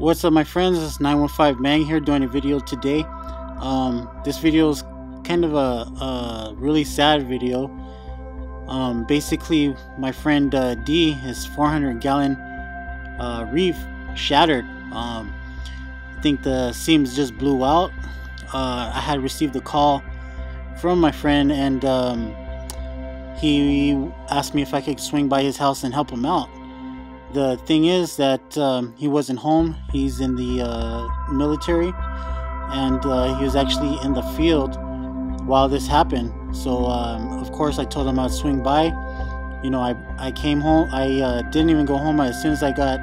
What's up my friends, it's 915 Mang here doing a video today. Um, this video is kind of a, a really sad video. Um, basically my friend uh, D, his 400 gallon uh, reef shattered. Um, I think the seams just blew out. Uh, I had received a call from my friend and um, he asked me if I could swing by his house and help him out the thing is that um, he wasn't home. He's in the uh, military, and uh, he was actually in the field while this happened. So um, of course I told him I'd swing by. You know, I I came home. I uh, didn't even go home. As soon as I got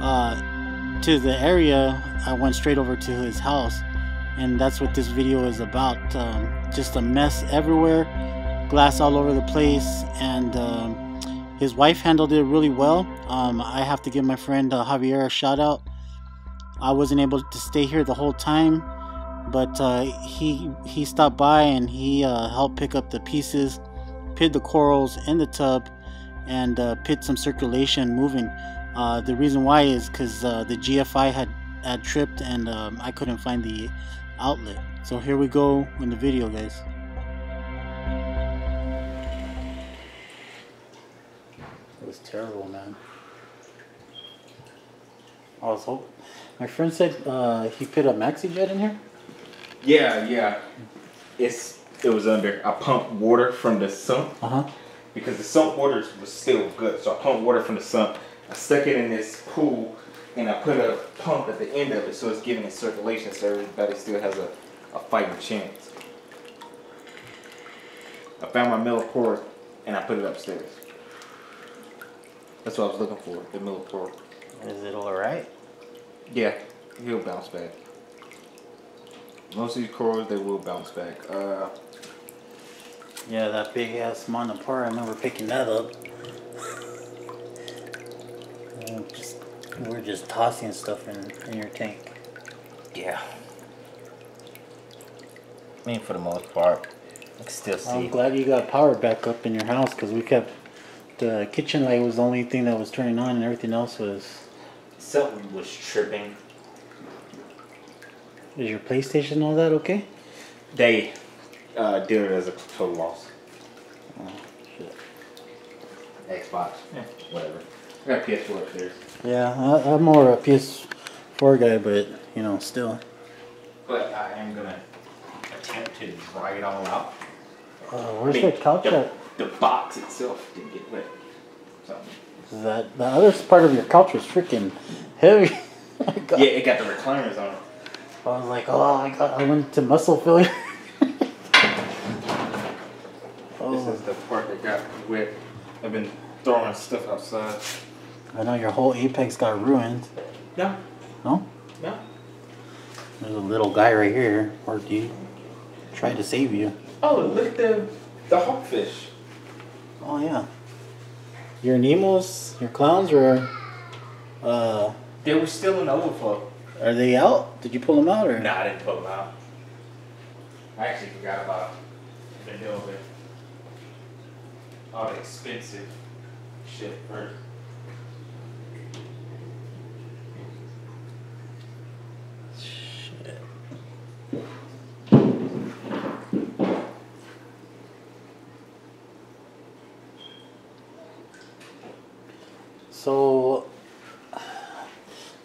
uh, to the area, I went straight over to his house, and that's what this video is about. Um, just a mess everywhere, glass all over the place, and um, his wife handled it really well. Um, I have to give my friend uh, Javier a shout out. I wasn't able to stay here the whole time, but uh, he he stopped by and he uh, helped pick up the pieces, pit the corals in the tub, and uh, pit some circulation moving. Uh, the reason why is because uh, the GFI had had tripped and um, I couldn't find the outlet. So here we go in the video, guys. Terrible, man. I was hoping. My friend said uh, he put a maxi jet in here. Yeah, yeah. It's it was under. I pumped water from the sump Uh huh. because the sump water was still good. So I pumped water from the sump. I stuck it in this pool and I put a pump at the end of it so it's giving it circulation so everybody still has a, a fighting chance. I found my millipore and I put it upstairs. That's what I was looking for, the millipore. Is it all right? Yeah, he'll bounce back. Most of these corals, they will bounce back. Uh, Yeah, that big ass monopore. I remember picking that up. Just we're just tossing stuff in in your tank. Yeah. I mean, for the most part, I can still see. I'm glad you got power back up in your house because we kept the kitchen light was the only thing that was turning on and everything else was. Something was tripping. Is your PlayStation all that okay? they uh, did it as a total loss. Oh shit. Xbox, yeah, whatever. I got PS4 upstairs. Yeah, I, I'm more a PS4 guy, but you know, still. But I am gonna attempt to dry it all out. Uh, where's I mean, the couch the, at? The box itself didn't get wet. So, That the other part of your couch was freaking heavy. Oh got- yeah, it got the recliners on it. I was like, oh my god, I went to muscle failure. This oh, is the part that got wet. I've been throwing stuff outside. I know your whole apex got ruined. No, No, no. there's a little guy right here. Or do you try to save you? Oh, look at the the hawkfish. Oh yeah. Your Nemos, your clowns, or uh, They were still in the overflow. are they out? Did you pull them out or? Nah, I didn't pull them out. I actually forgot about the deal with all the expensive shit first. So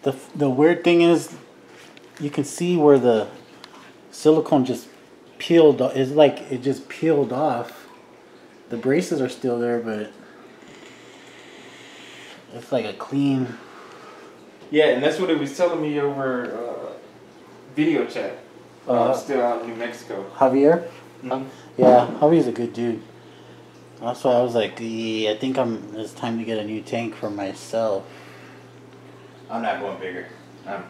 the the weird thing is you can see where the silicone just peeled it's like it just peeled off. The braces are still there but it's like a clean Yeah, and that's what it was telling me over uh, video chat. Uh, I'm still out in New Mexico. Javier. Mhm. Yeah, Javier's a good dude. That's why I was like, yeah, I think I'm. It's time to get a new tank for myself. I'm not going bigger. Um,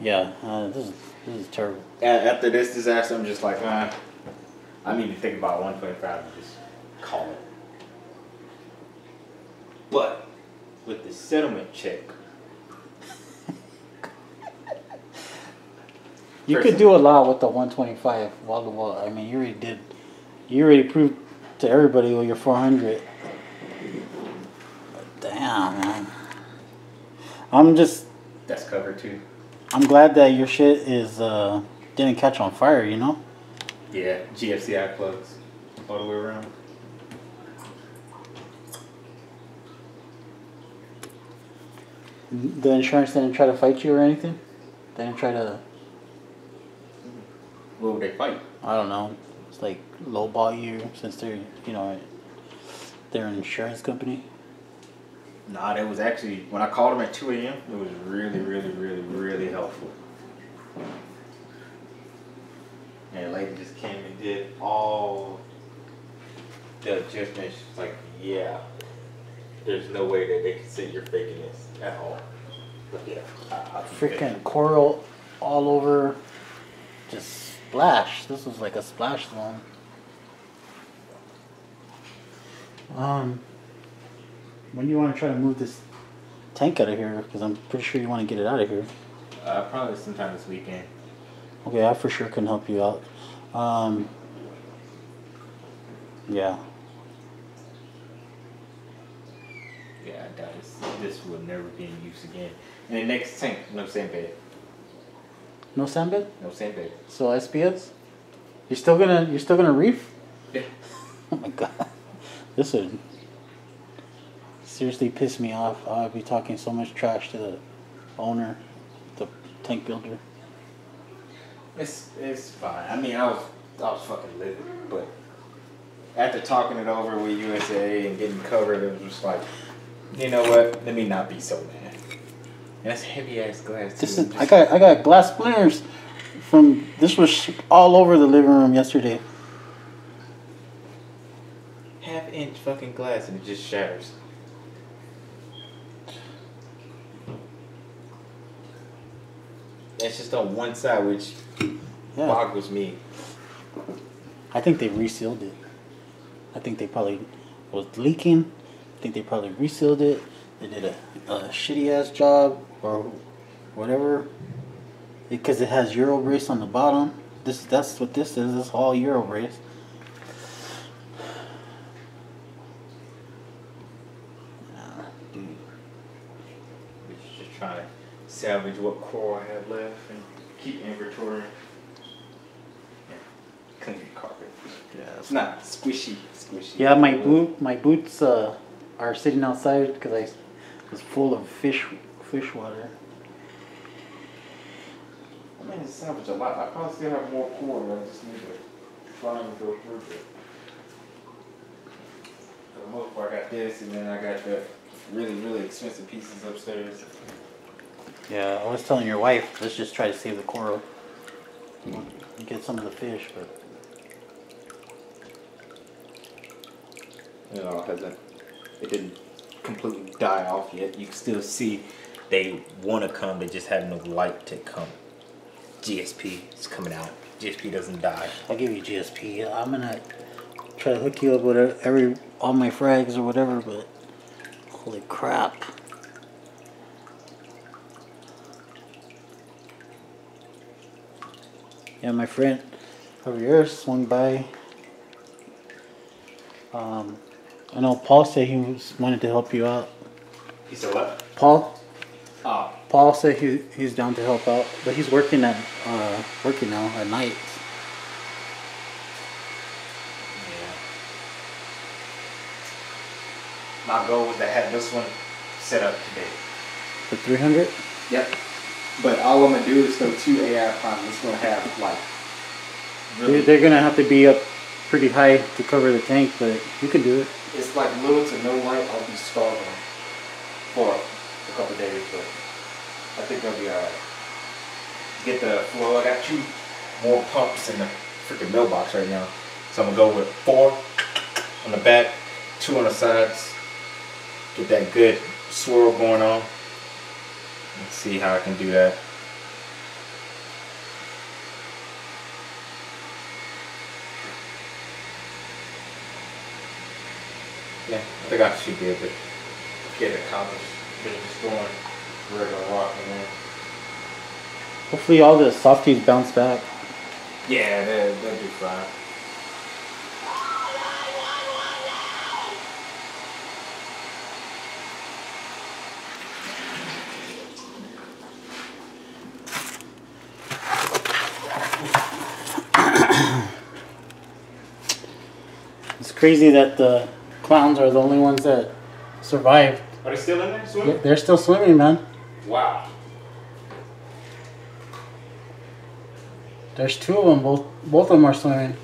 Yeah, uh, this is this is terrible. a- after this disaster, I'm just like, uh, I need to think about 125 and just call it. But with the settlement check, You could do a lot with the 125 wall to wall. I mean, you already did. You already proved to everybody with your 400. Damn, man. I'm just That's covered too. I'm glad that your shit is uh didn't catch on fire. You know. Yeah, GFCI plugs all the way around. The insurance didn't try to fight you or anything. They didn't try to. What would they fight? I don't know. It's like lowball you since they're you know they're an insurance company. Nah, that was actually when I called them at two a.m. It was really, really, really, really helpful. And the lady just came and did all the adjustments. She's like, yeah, there's no way that they can say you're faking this at all. But yeah, I, I Freaking coral all over. Just splash. This was like a splash zone. Um, when do you want to try to move this tank out of here? Because I'm pretty sure you want to get it out of here. Uh, probably sometime this weekend. Okay, I for sure can help you out. Um, yeah. Yeah, I doubt this. This will never be in use again. And the next tank, no sandbed. No sandbed? No sandbed. So SPS? You're still gonna you're still gonna reef? Yeah. Oh my god. This would seriously piss me off. I would be talking so much trash to the owner, the tank builder. It's it's fine. I mean, I was I was fucking livid, but after talking it over with USAA and getting covered, it was just like, you know what? Let me not be so mad. That's heavy ass glass. Too. This is I got I got glass splinters from this was all over the living room yesterday. half inch fucking glass and it just shatters. That's just on one side, which Yeah. boggles me. I think they resealed it. I think they probably was leaking. I think they probably resealed it. They did a, a shitty ass job or whatever. Because it has Euro brace on the bottom. This that's what this is. This is all Euro brace. Dude. We're just trying to salvage what core I have left and keep inventory. Yeah. Clean carpet. Yeah, It's not squishy, squishy. Yeah, my boot, my boots uh, are sitting outside because I was full of fish, fish water. I mean, it's salvage a lot. I probably still have more core. I just need to try and go through it. For the most part, I got this, and then I got the really, really expensive pieces upstairs. Yeah, I was telling your wife, let's just try to save the coral. Get some of the fish, but You know, it hasn't, it didn't completely die off yet. You can still see they want to come, they just have no light to come. GSP is coming out. GSP doesn't die. I'll give you GSP. I'm gonna try to hook you up with every all my frags or whatever, but holy crap. Yeah, my friend over here swung by. Um, I know Paul said he was wanted to help you out. He said what? Paul, Oh, Paul said he he's down to help out, but he's working at uh working now at night. yeah. My goal was to have this one set up today. For three hundred. Yep. But all I'm gonna do is throw two AI primes. It's gonna have like They're, really, they're gonna have to be up pretty high to cover the tank, but you can do it. It's like little to no light. I'll be starving for a couple days, but I think they'll be alright. Get the flow. I got two more pumps in the freaking mailbox right now, so I'm gonna go with four on the back, two on the sides. Get that good swirl going on. Let's see how I can do that. They got she did, to get a college business going. Regular rock man. Hopefully, all the softies bounce back. Yeah, they'll, they'll do fine. it's crazy that the clowns are the only ones that survived. Are they still in there Yeah, swimming? They're still swimming, man. Wow. There's two of them. Both both of them are swimming.